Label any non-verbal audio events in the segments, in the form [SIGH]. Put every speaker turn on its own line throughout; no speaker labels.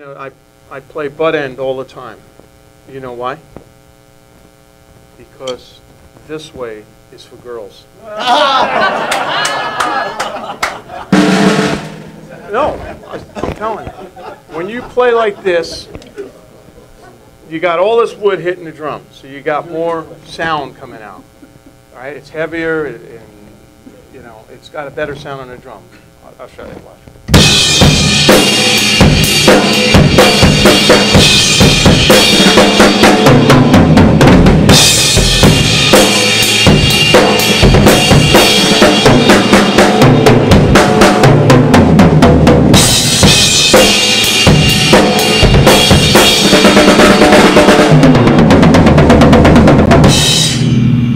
know, I, I play butt end all the time. You know why? Because this way is for girls. [LAUGHS] No, I'm telling you. When you play like this, you got all this wood hitting the drum, so you got more sound coming out. All right, it's heavier and, you know, it's got a better sound on the drum. I'll, I'll show you, watch.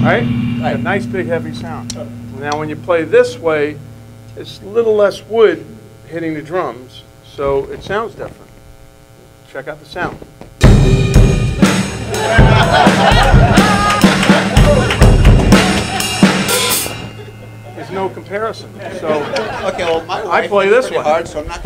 All right? A nice big heavy sound. Now, when you play this way, it's a little less wood hitting the drums, so it sounds different. Check out the sound. There's no comparison. So
Okay, well, my
I play this way.
hard, so I'm not